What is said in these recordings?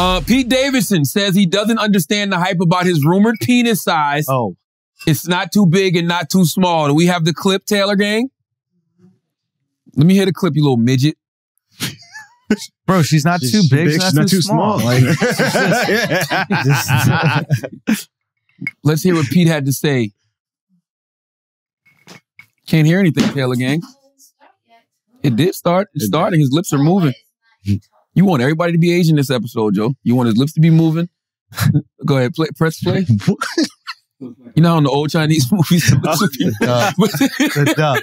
Uh, Pete Davidson says he doesn't understand the hype about his rumored penis size. Oh, It's not too big and not too small. Do we have the clip, Taylor Gang? Let me hear the clip, you little midget. bro, she's not She's too big. she's She's not, too, small. Like, Let's hear what Pete had to say. Can't hear anything, Taylor Gang. It did start. It started. His lips are moving. You want everybody to be Asian this episode, Joe. You want his lips to be moving. Go ahead, play, press play. You know how in the old Chinese movies, the lips would be- the dub.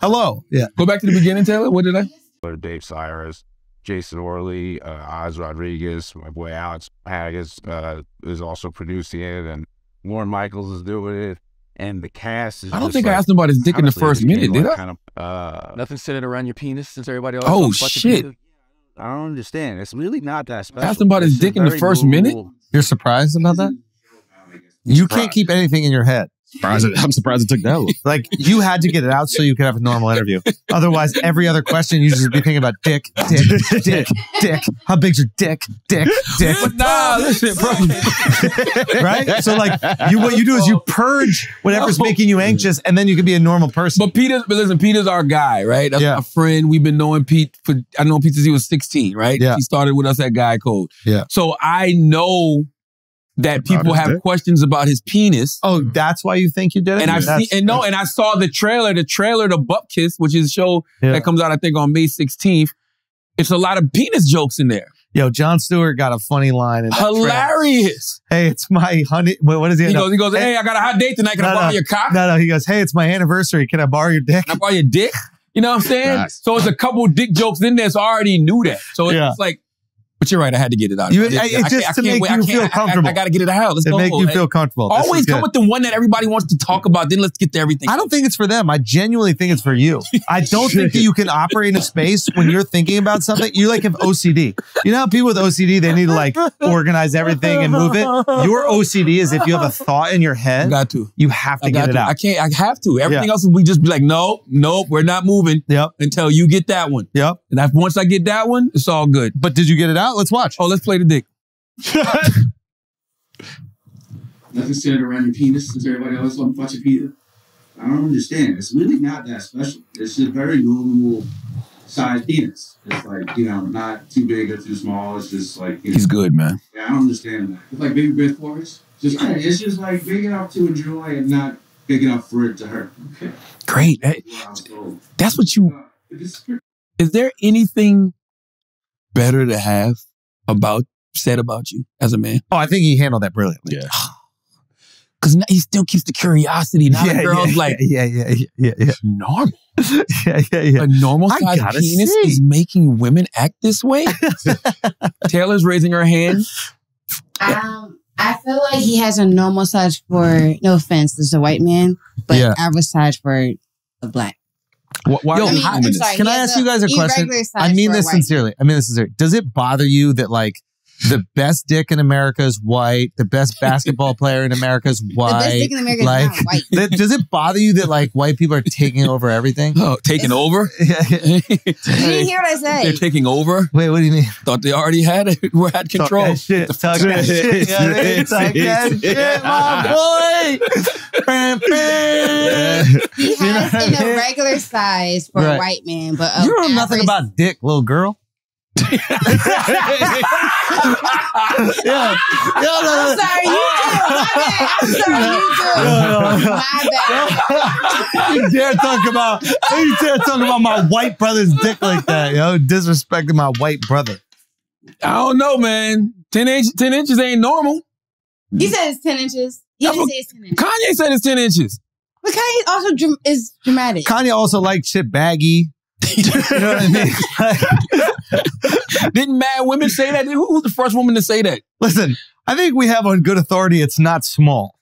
Hello. Yeah. Go back to the beginning, Taylor. What did I? Dave Sirus, Jason Orley, uh, Oz Rodriguez, my boy Alex Haggis uh, is also producing it, and Lorne Michaels is doing it, and the cast is. I don't just think I asked him about his dick in the first minute, did like I? Kind of, uh, Nothing centered around your penis since everybody else. Oh, talks about shit. Penis? I don't understand. It's really not that special. Asked him about his It's dick in the very first minute? You're surprised about that? You can't keep anything in your head. Surprised it- I'm surprised it took that long. Like you had to get it out so you could have a normal interview. Otherwise, every other question you just be thinking about dick, dick, dick, dick. How big's your dick, dick, dick? Nah, listen, bro. right? So like you, what you do is you purge whatever's No. making you anxious, and then you can be a normal person. But Peter's, but listen, Peter's our guy, right? That's Yeah. my friend. We've been knowing Pete for I know Pete since he was 16, right? Yeah. He started with us at Guy Code. Yeah. So I know that people have dick? questions about his penis. oh, that's why you think you did it. And I see, and no, and I saw the trailer, the trailer to Bupkis, which is a show Yeah. that comes out, I think, on May 16th. It's a lot of penis jokes in there. Yo, Jon Stewart got a funny line. In that trailer. Hilarious. Hey, it's my honey. Wait, what is he? He no, goes, he goes, hey, I got a hot date tonight. Can I No, borrow no. your cock? no, no. He goes, hey, it's my anniversary. Can I borrow your dick? Can I borrow your dick? You know what I'm saying? Nice. So it's a couple dick jokes in there, so I already knew that. So it's Yeah. like, but you're right, I had to get it out. You- I it- I just I to make wait. You feel I- I- comfortable. I, got to get it out. Let's It go. make you Hey, feel comfortable. Always come with the one that everybody wants to talk about. Then let's get to everything. I don't think it's for them. I genuinely think it's for you. I don't think that you can operate in a space when you're thinking about something. You like have OCD. You know how people with OCD they need to like organize everything and move it. Your OCD is if you have a thought in your I head, got to. you have to get got it out. I can't. I have to. Everything Yeah. else, we just be like, nope, nope, we're not moving Yep. until you get that one. Yep. And if, once I get that one, it's all good. But did you get it out? Let's watch. Oh, let's play the dick. Nothing centered around your penis since everybody else on watching Peter. I don't understand. It's really not that special. It's just very normal size penis. It's like, you know, not too big or too small. It's just like, you know, He's good, man. yeah, I don't understand that. It's like baby breath forest. Just yeah, it's just like big enough to enjoy and not big enough for it to hurt. Okay. Great. Wow, so, That's what you. uh, Is there anything better to have about said about you as a man? Oh, I think he handled that brilliantly. Yeah. Because he still keeps the curiosity. Now the girl's yeah, like, yeah, yeah, yeah, yeah, yeah, normal. yeah, yeah, yeah. A normal I size penis see. is making women act this way. Taylor's raising her hand. Um, I feel like he has a normal size for no offense, this is a white man, but Yeah. average size for a black. Wh- Why Yo, are I mean, sorry. Can I ask you guys a question? I mean this sincerely. I mean this sincerely. Does it bother you that like the best dick in America is white, the best basketball player in America is The best white? dick in America like, is not white. that- does it bother you that like white people are taking over everything? Oh, taking over? You didn't hear what I say? They're taking over. Wait, what do you mean? Thought they already had it. We had Talk control. that shit. Talk that shit. Yeah, they talk that shit, my boy. Bam, bam. He You know has what I an mean? irregular size for Right. a white man, but a You know nothing about dick, little girl. Yeah. Yeah, no, no, I'm sorry, you do. My bad. I'm sorry, you do. No, no, no. My bad. you dare talk about you dare talk about my white brother's dick like that, yo. Disrespecting my white brother. I don't know, man. 10, inch, 10 inches ain't normal. He said it's 10 inches. He didn't say it's 10 inches. Kanye said it's 10 inches. But Kanye also dram- is dramatic. Kanye also liked shit baggy. you know what I mean? Didn't mad women say that? Who was the first woman to say that? Listen, I think we have on good authority it's not small.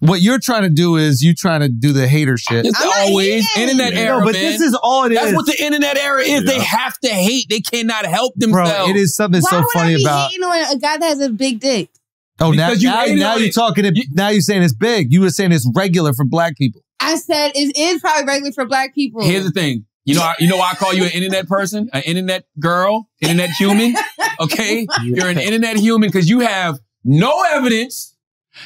What you're trying to do is you trying to do the hater shit. It's I'm always hating. internet era, no, but man. this is all it is. That's what the internet era is. They have to hate. They cannot help themselves. Bro, it is something Why so would funny I be about. hating on a guy that has a big dick? Oh, now, you now, now you're talking. It, You- now you're saying it's big. You were saying it's regular for black people. I said it is probably regular for black people. Here's the thing. You know, I- you know why I call you an internet person, an internet girl, internet human. Okay, you're an internet human because you have no evidence,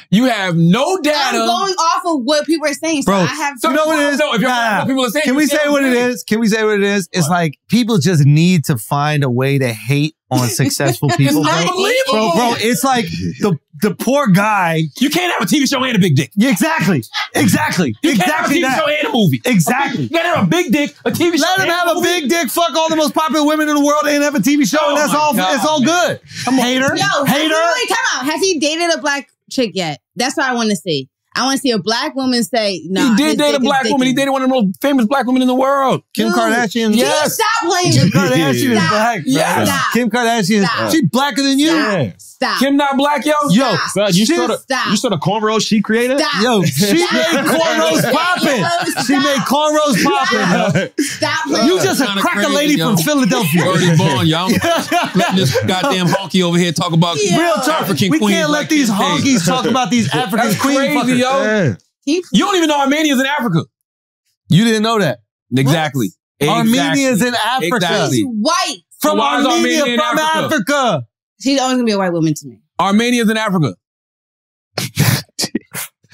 you have no I'm data. going off of what people are saying. So Bro, I have So You know what it is? No, if you're Nah, what people are saying, Can we say say what it is? Can we say what it is? It's like people just need to find a way to hate on successful people. It's bro. unbelievable. Bro, bro, it's like the the poor guy. You can't have a TV show and a big dick. Yeah, exactly, exactly, You exactly can't have a TV that. show and a movie. Exactly. You gotta have a big dick, a TV show. Let him and have a movie. big dick. Fuck all the most popular women in the world and have a TV show, Oh and that's all. God, it's all man. good. Hater, Yo, has he hater. really, come out. Has he dated a black chick yet? That's what I want to see. I want to see a black woman say, "No." he did date a black woman. He dated one of the most famous black women in the world. Kim Dude, Kardashian. Yes. Stop playing. Kim. Kardashian is black. bro. Yes. Kim Kardashian. Stop. She's blacker than you. Stop. Stop. Kim not black, yo. Yo, Stop. Son, you Shit. saw the Stop. you saw the cornrows she created. Stop. Yo, she made cornrows Yo, popping. stop. She made cornrows popping. Stop playing. You just a Kinda cracker crazy, lady yo. from Philadelphia. Already born, y'all. Letting this goddamn honky over here talk about Yeah. Real talk. African we queens can't let like these this. honkies talk about these African That's queen crazy, fuckers. yo. Yeah. You don't even know Armenia's in Africa. You didn't know that. Exactly. Armenia's in Africa. Exactly. She's white. From Why is Armenia, Armenia in from Africa? Africa. She's always gonna be a white woman to me. Armenia's in Africa.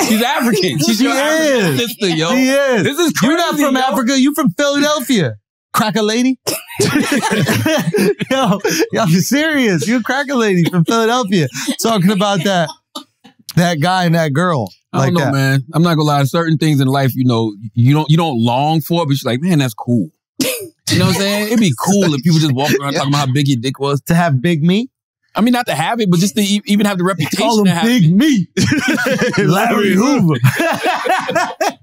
She's African. She's She your African is. sister, yo. She is. This is crazy. You're not from yo. Africa. You're from Philadelphia. Cracker lady. yo, yo, I'm serious. You're a cracker lady from Philadelphia. Talking about that that guy and that girl. I Like don't know, that. man. I'm not gonna lie. Certain things in life, you know, you don't you don't long for, but you're like, man, that's cool. You know what I'm saying? It'd be cool if people just walk around talking about how big your dick was. To have big meat. I mean, not to have it, but just to e- even have the reputation Call him to have big meat. Larry Hoover.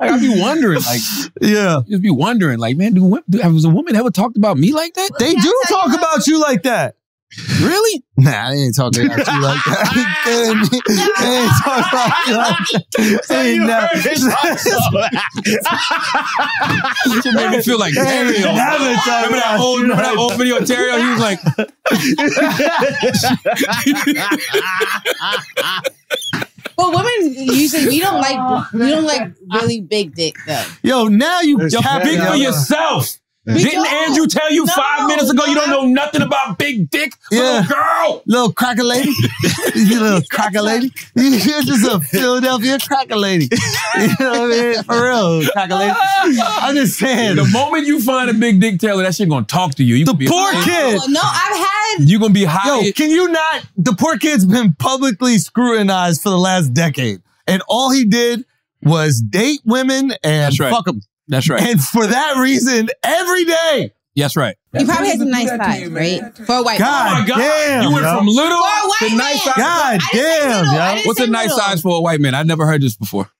Like, I'd be wondering, like, yeah. just be wondering, like, man, do, wo- do has a woman ever talked about me like that? They Can do talk about you like that. Really? Nah, they ain't talking about you like that. they, ain't, they ain't talking about you like that. They ain't never- It made me feel like, They damn. ain't yo. never talking Remember that old, remember that old video of Terrio? He was like, But women usually we don't like we don't like really big dick though. Yo, now you yo, cap- speak for yourself. We Didn't don't. Andrew tell you No, five minutes ago you don't know nothing about big dick? Yeah. Little girl. Little cracker lady. you little cracker lady. You're just a Philadelphia cracker lady. You know what I mean? For real, cracker lady. I'm just saying. The moment you find a big dick Taylor, that shit gonna talk to you. You The be poor high. kid. No, I've had You gonna be high. Yo, can you not? The poor kid's been publicly scrutinized for the last decade, and all he did was date women and right. fuck them. That's right. And for that reason, every day, That's right. you probably had some nice thighs, right? For a white God Oh my God. damn, you went yo. from little For a white to nice size. God I didn't say damn, little. Yo. What's a nice size for a white man? I've never heard this before.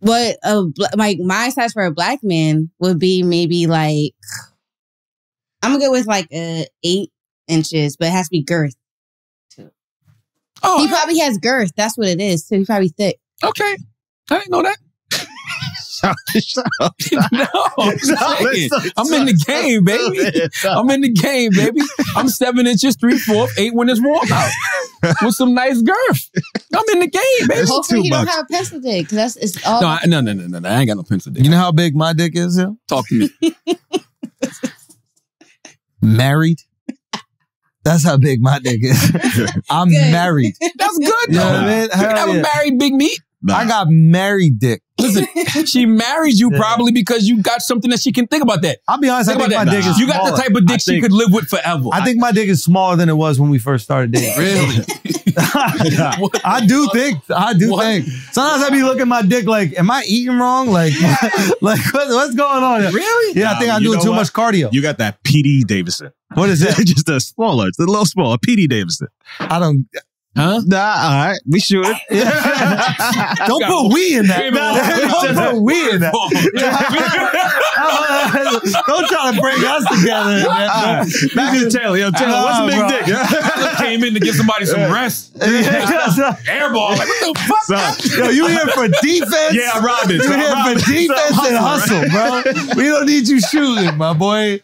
What a like my size for a black man would be maybe like I'm gonna go with like uh, eight inches, but it has to be girth. Oh, He probably has girth. That's what it is. So he's probably thick. okay. I didn't know that. no, I'm, saying, I'm in the game, baby. I'm in the game, baby. I'm seven inches, three fourth, eight when it's warm out, with some nice girth. I'm in the game, baby. Hopefully too he don't have a pencil dick because that's it's all. No, I, no, no, no, no, no. I ain't got no pencil dick. You know how big my dick is? Yo? Talk to me. Married. That's how big my dick is. I'm Good. married. That's good, You know what I mean? You can have yeah. a married big meat. I got married dick. Listen, she married you Yeah. probably because you got something that she can think about that. I'll be honest, Think I think about my that. dick is you got the type of dick I she could live with forever. I think my dick is smaller than it was when we first started dating. really. I do think. I do What? think. Sometimes I be looking at my dick like, am I eating wrong? Like, like what, what's going on? here? really? Yeah, I think I'm doing too what? much cardio. You got that PD Davidson. What is it? Just a smaller, it's a little smaller. PD Davidson. I don't. Huh? Nah, all right, we should. Don't put we in that. Don't put we in that. don't try to bring us together. man. Back to Taylor. Yo, Taylor, what's Nah, big bro. dick? Came in to give somebody some rest. Airball. Like, what the fuck? Son, Yo, you here for defense? yeah, Robin. You here for defense and hustle, bro. We don't need you shooting, my boy.